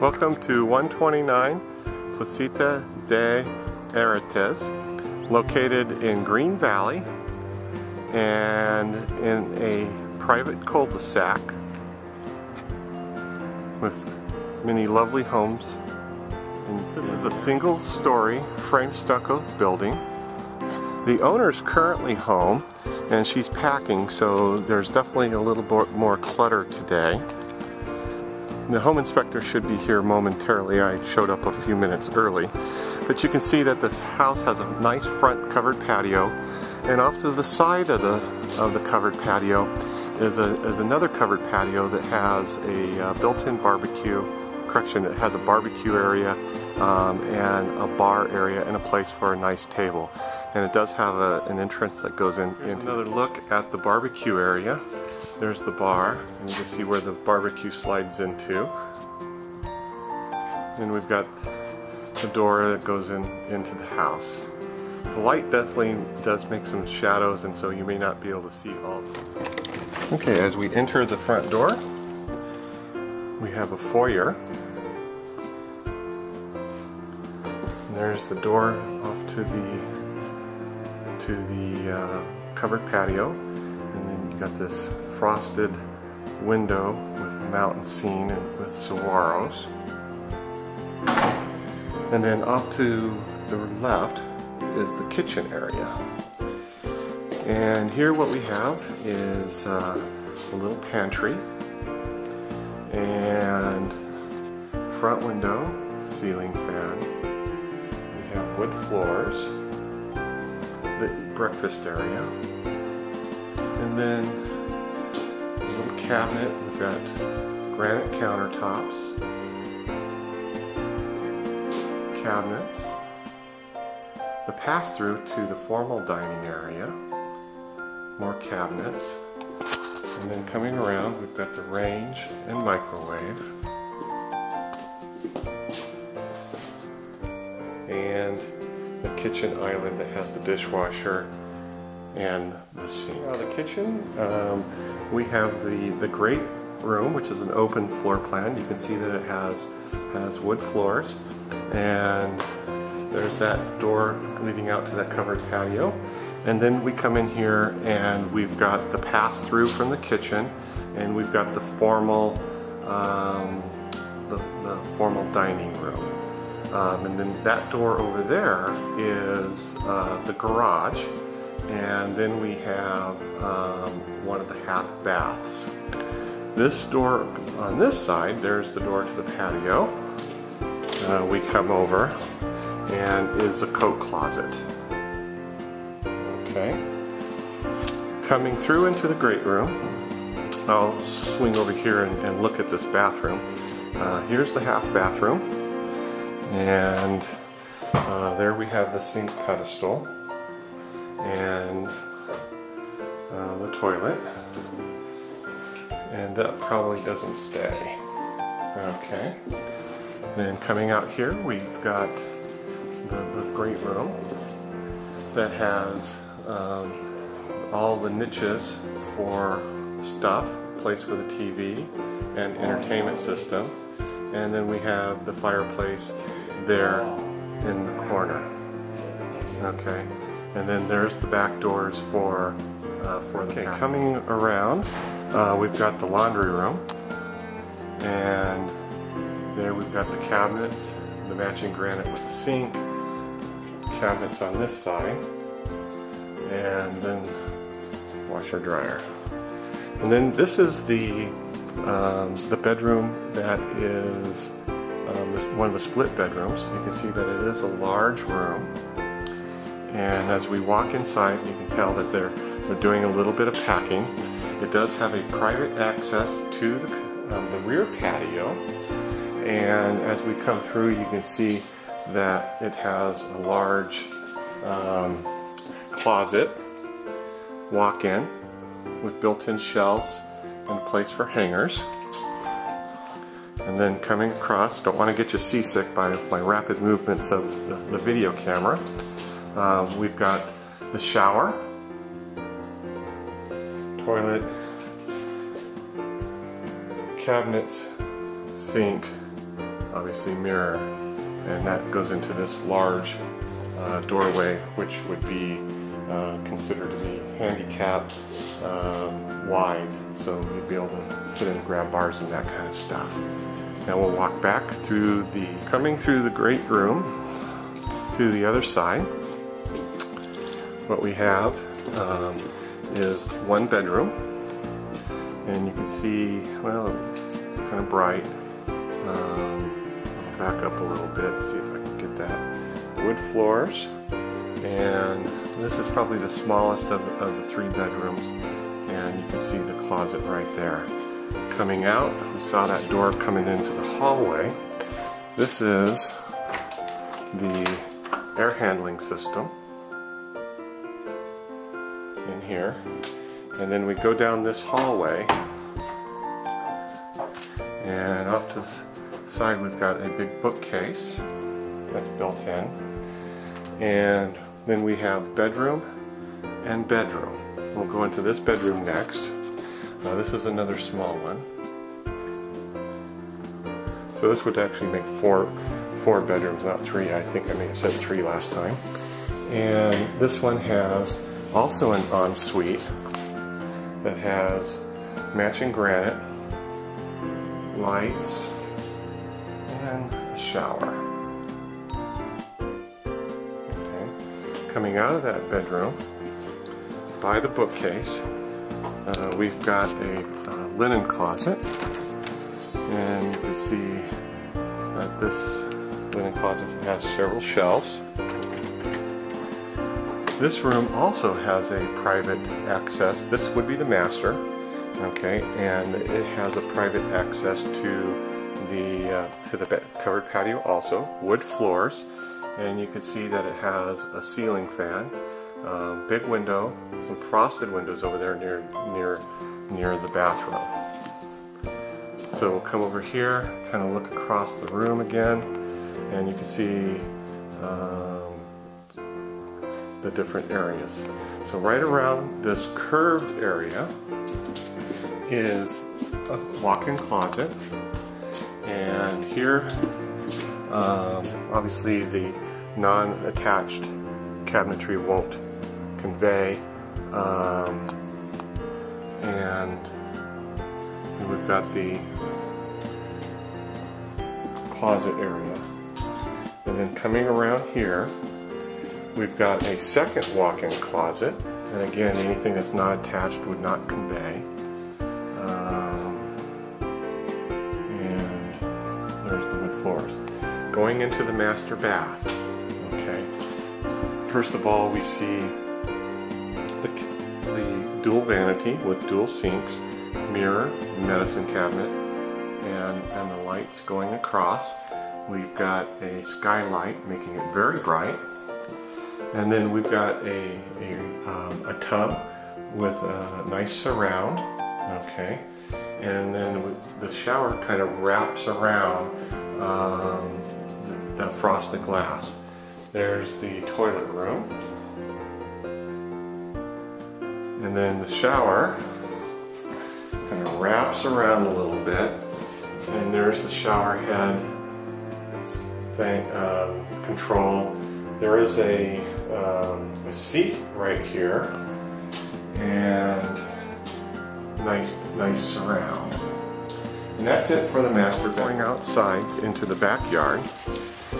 Welcome to 129 Placita de Aretes, located in Green Valley and in a private cul-de-sac with many lovely homes. And this is a single story frame stucco building. The owner's currently home and she's packing so there's definitely a little bit more clutter today. The home inspector should be here momentarily. I showed up a few minutes early. But you can see that the house has a nice front covered patio and off to the side of the, of the covered patio is, a, is another covered patio that has a uh, built-in barbecue. Correction, it has a barbecue area um, and a bar area and a place for a nice table. And it does have a, an entrance that goes in. Here's into another look at the barbecue area. There's the bar, and you can see where the barbecue slides into. And we've got the door that goes in into the house. The light definitely does make some shadows, and so you may not be able to see all. of them. Okay, as we enter the front door, we have a foyer. And there's the door off to the to the uh, covered patio, and then you got this frosted window with mountain scene and with saguaros. And then off to the left is the kitchen area. And here what we have is uh, a little pantry and front window, ceiling fan. We have wood floors, the breakfast area, and then cabinet. We've got granite countertops, cabinets, the pass-through to the formal dining area, more cabinets, and then coming around we've got the range and microwave, and the kitchen island that has the dishwasher and the sink. The kitchen, um, we have the, the great room, which is an open floor plan. You can see that it has, has wood floors. And there's that door leading out to that covered patio. And then we come in here and we've got the pass-through from the kitchen and we've got the formal um, the, the, formal dining room. Um, and then that door over there is uh, the garage and then we have um, one of the half baths. This door on this side, there's the door to the patio. Uh, we come over and is a coat closet. Okay. Coming through into the great room, I'll swing over here and, and look at this bathroom. Uh, here's the half bathroom and uh, there we have the sink pedestal and uh, the toilet. And that probably doesn't stay. Okay. Then coming out here, we've got the, the great room that has um, all the niches for stuff, place for the TV and entertainment system. And then we have the fireplace there in the corner. Okay. And then there's the back doors for, uh, for the okay, coming around, uh, we've got the laundry room. And there we've got the cabinets, the matching granite with the sink, cabinets on this side, and then washer dryer. And then this is the um, the bedroom that is um, this, one of the split bedrooms. You can see that it is a large room and as we walk inside you can tell that they're, they're doing a little bit of packing. It does have a private access to the, um, the rear patio and as we come through you can see that it has a large um, closet walk-in with built-in shelves and place for hangers. And then coming across, don't want to get you seasick by my rapid movements of the, the video camera. Um, we've got the shower, toilet, cabinets, sink, obviously mirror, and that goes into this large uh, doorway, which would be uh, considered to be handicapped um, wide, so you'd be able to put in grab bars and that kind of stuff. Now we'll walk back through the, coming through the great room to the other side. What we have um, is one bedroom, and you can see, well, it's kind of bright. Um, I'll back up a little bit, see if I can get that. Wood floors, and this is probably the smallest of, of the three bedrooms, and you can see the closet right there. Coming out, we saw that door coming into the hallway. This is the air handling system here. And then we go down this hallway and off to the side we've got a big bookcase that's built in. And then we have bedroom and bedroom. We'll go into this bedroom next. Uh, this is another small one. So this would actually make four, four bedrooms, not three. I think I may have said three last time. And this one has also an ensuite that has matching granite, lights, and a shower. Okay. Coming out of that bedroom, by the bookcase, uh, we've got a uh, linen closet. And you can see that this linen closet has several shelves. This room also has a private access. This would be the master, okay, and it has a private access to the uh, to the covered patio also. Wood floors, and you can see that it has a ceiling fan, um, big window, some frosted windows over there near near near the bathroom. So we'll come over here, kind of look across the room again, and you can see. Um, the different areas. So right around this curved area is a walk-in closet and here um, obviously the non-attached cabinetry won't convey um, and we've got the closet area and then coming around here We've got a second walk-in closet, and again, anything that's not attached would not convey. Um, and there's the wood floors. Going into the master bath, okay. First of all, we see the, the dual vanity with dual sinks, mirror, medicine cabinet, and, and the lights going across. We've got a skylight making it very bright. And then we've got a, a, um, a tub with a nice surround, okay? And then the shower kind of wraps around um, the, the frosted glass. There's the toilet room. And then the shower kind of wraps around a little bit. And there's the shower head thing, uh, control. There is a um, a seat right here and nice, nice surround. And that's it for the master bed. Going outside into the backyard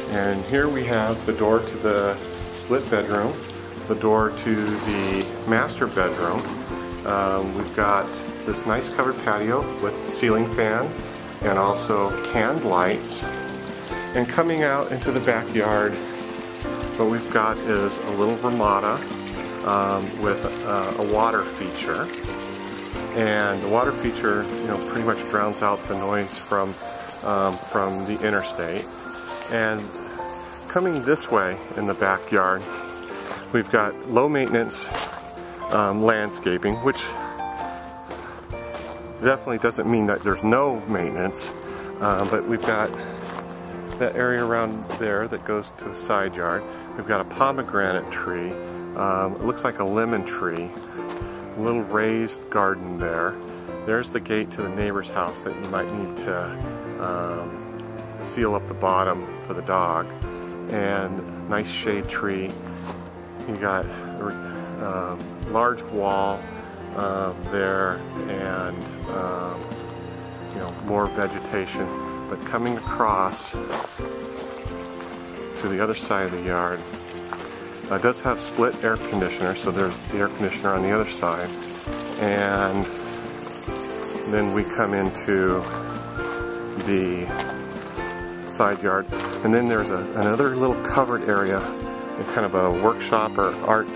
and here we have the door to the split bedroom, the door to the master bedroom. Um, we've got this nice covered patio with ceiling fan and also canned lights. And coming out into the backyard what we've got is a little Ramada um, with uh, a water feature. And the water feature, you know, pretty much drowns out the noise from, um, from the interstate. And coming this way in the backyard, we've got low maintenance um, landscaping, which definitely doesn't mean that there's no maintenance, uh, but we've got that area around there that goes to the side yard. We've got a pomegranate tree. Um, it looks like a lemon tree. A little raised garden there. There's the gate to the neighbor's house that you might need to um, seal up the bottom for the dog. And nice shade tree. You got a uh, large wall uh, there and um, you know more vegetation. But coming across to the other side of the yard, uh, it does have split air conditioner, so there's the air conditioner on the other side. And then we come into the side yard. And then there's a, another little covered area, kind of a workshop or art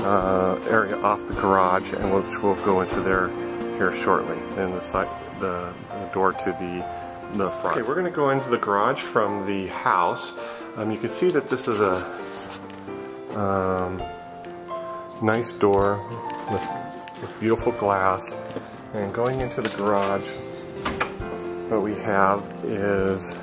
uh, area off the garage, and which we'll go into there here shortly. And the side, the, the door to the the front. Okay, we're going to go into the garage from the house. Um, you can see that this is a um, nice door with, with beautiful glass. And going into the garage, what we have is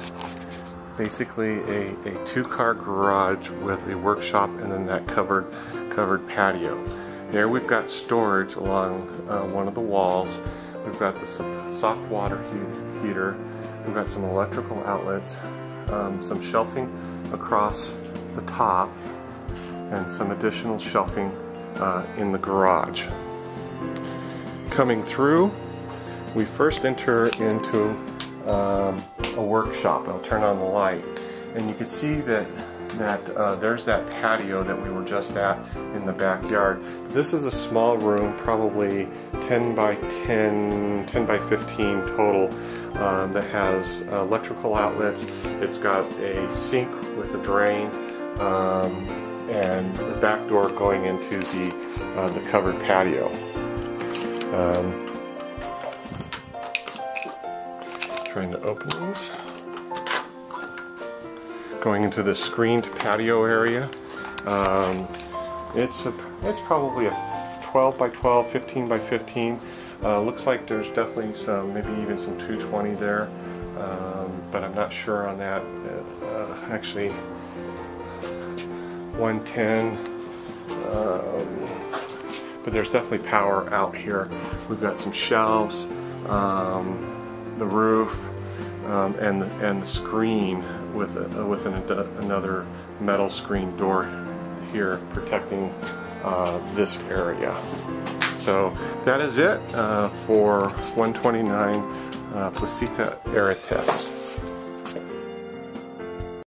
basically a, a two-car garage with a workshop and then that covered covered patio. There we've got storage along uh, one of the walls. We've got the soft water he heater. We've got some electrical outlets, um, some shelving across the top, and some additional shelving uh, in the garage. Coming through, we first enter into um, a workshop. I'll turn on the light, and you can see that that uh, there's that patio that we were just at in the backyard. This is a small room, probably 10 by 10, 10 by 15 total, um, that has uh, electrical outlets. It's got a sink with a drain, um, and the back door going into the, uh, the covered patio. Um, trying to open these going into the screened patio area. Um, it's a, it's probably a 12 by 12, 15 by 15. Uh, looks like there's definitely some, maybe even some 220 there, um, but I'm not sure on that. Uh, actually, 110. Um, but there's definitely power out here. We've got some shelves, um, the roof, um, and and the screen with a, with an, another metal screen door here protecting uh, this area. So that is it uh, for 129 uh, Placita Aretes.